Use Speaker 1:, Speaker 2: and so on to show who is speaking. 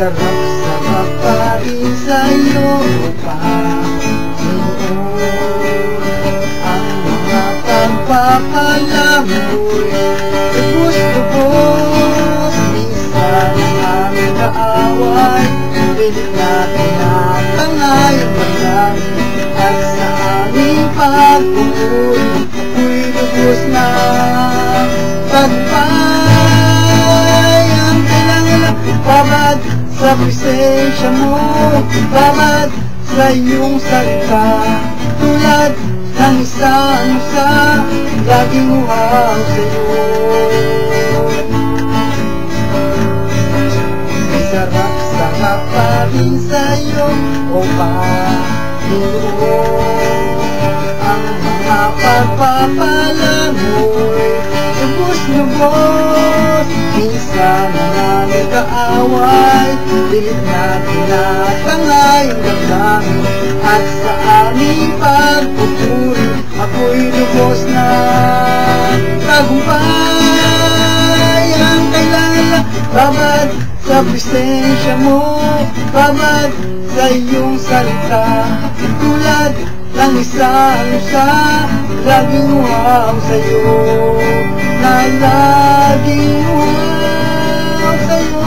Speaker 1: sarap-sarap pa rin sa'yo Panginoon Ang mga pagpapalamoy Lubos-lubos Minsan ang kaaway Pilit natin ang tangayang magdami At sa aming pagpupuri Ako'y lubos na kailangan Babad sa presensya mo Babad sa iyong salita. Tulad ng isang sa Laging uhaw sa iyo. Sarap-sarap pa rin sa iyo O Panginoon. Ang mga pagpapalamoy Lubos-lubos Minsan ang aming kaaway Pilit na tinatangay ang damdamin. At sa aming pagpupuri Ako'y lubos na tagumpay. Ang kailangan lang Babad sa presensya mo Babad sa iyong salita. Tulad ng isang isa Laging uhaw sa'yo. Na laging uhaw sa'yo